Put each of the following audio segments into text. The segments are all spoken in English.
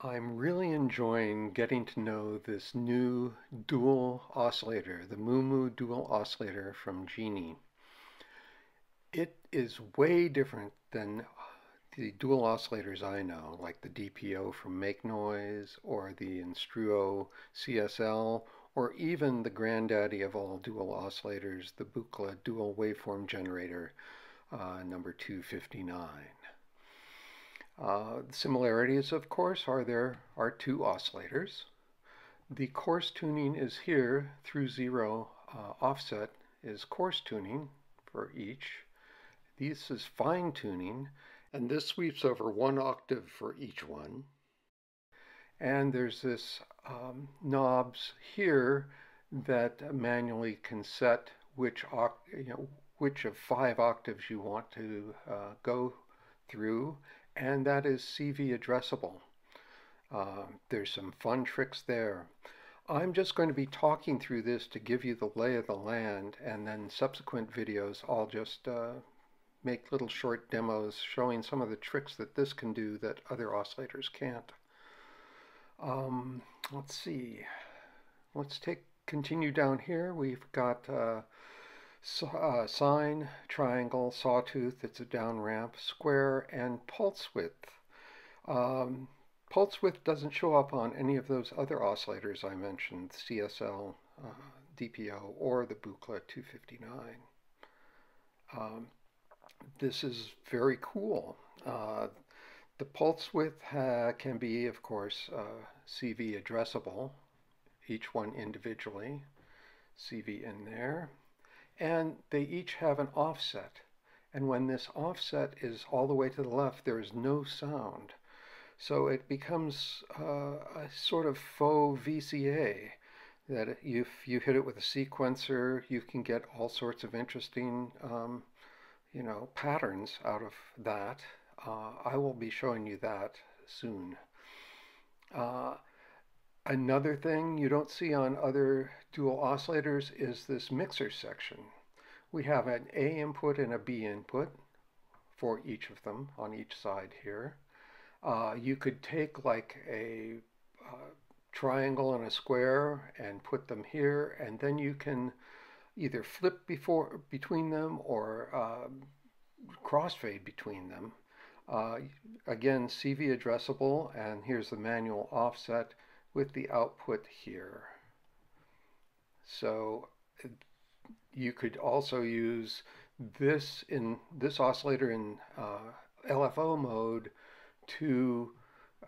I'm really enjoying getting to know this new dual oscillator, the Moo Moo dual oscillator from Genie. It is way different than the dual oscillators I know, like the DPO from Make Noise or the Instruo CSL, or even the granddaddy of all dual oscillators, the Buchla dual waveform generator uh, number 259. Uh, similarities, of course, are there are two oscillators. The coarse tuning is here through zero uh, offset is coarse tuning for each. This is fine tuning, and this sweeps over one octave for each one. And there's this um, knobs here that manually can set which you know which of five octaves you want to uh, go through, and that is CV addressable. Uh, there's some fun tricks there. I'm just going to be talking through this to give you the lay of the land, and then subsequent videos I'll just uh, make little short demos showing some of the tricks that this can do that other oscillators can't. Um, let's see. Let's take continue down here. We've got uh, uh, sine, triangle, sawtooth, it's a down ramp, square, and pulse width. Um, pulse width doesn't show up on any of those other oscillators I mentioned, CSL, uh, DPO, or the Buchla 259. Um, this is very cool. Uh, the pulse width can be, of course, uh, CV addressable, each one individually, CV in there and they each have an offset. And when this offset is all the way to the left, there is no sound. So it becomes uh, a sort of faux VCA that if you hit it with a sequencer, you can get all sorts of interesting, um, you know, patterns out of that. Uh, I will be showing you that soon. Uh, Another thing you don't see on other dual oscillators is this mixer section. We have an A input and a B input for each of them on each side here. Uh, you could take like a uh, triangle and a square and put them here and then you can either flip before between them or uh, crossfade between them. Uh, again, CV addressable and here's the manual offset with the output here. So you could also use this in this oscillator in uh, LFO mode to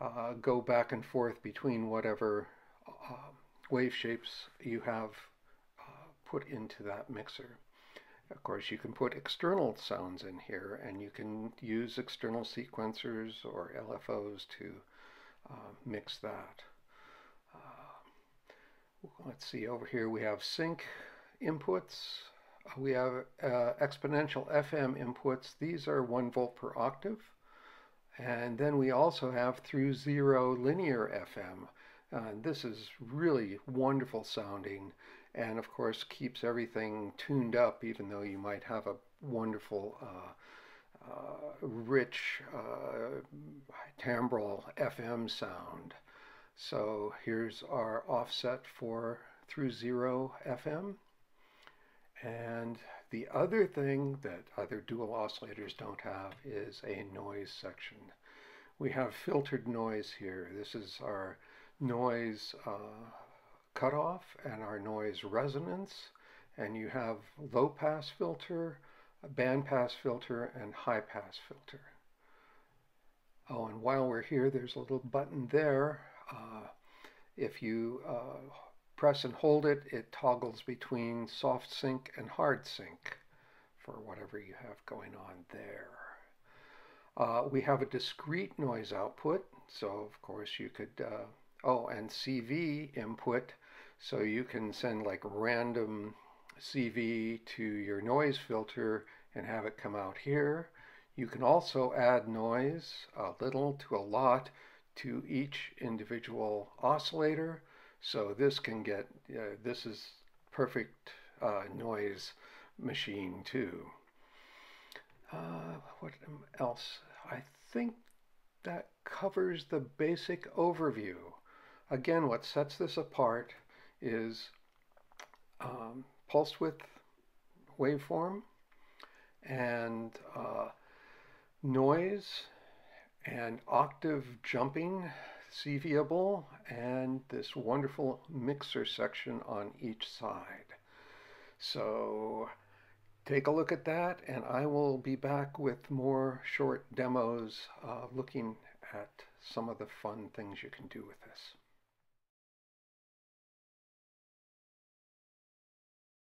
uh, go back and forth between whatever uh, wave shapes you have uh, put into that mixer. Of course, you can put external sounds in here and you can use external sequencers or LFOs to uh, mix that let's see, over here we have sync inputs. We have uh, exponential FM inputs. These are one volt per octave. And then we also have through zero linear FM. Uh, this is really wonderful sounding and of course keeps everything tuned up even though you might have a wonderful uh, uh, rich uh, timbral FM sound. So here's our offset for through zero FM. And the other thing that other dual oscillators don't have is a noise section. We have filtered noise here. This is our noise uh, cutoff and our noise resonance. And you have low pass filter, band pass filter, and high pass filter. Oh, and while we're here, there's a little button there uh, if you uh, press and hold it, it toggles between soft sync and hard sync for whatever you have going on there. Uh, we have a discrete noise output, so of course you could, uh, oh, and CV input, so you can send like random CV to your noise filter and have it come out here. You can also add noise, a little to a lot, to each individual oscillator. So this can get, uh, this is perfect uh, noise machine too. Uh, what else? I think that covers the basic overview. Again, what sets this apart is um, pulse width waveform and uh, noise and octave jumping CVable and this wonderful mixer section on each side. So take a look at that and I will be back with more short demos uh, looking at some of the fun things you can do with this.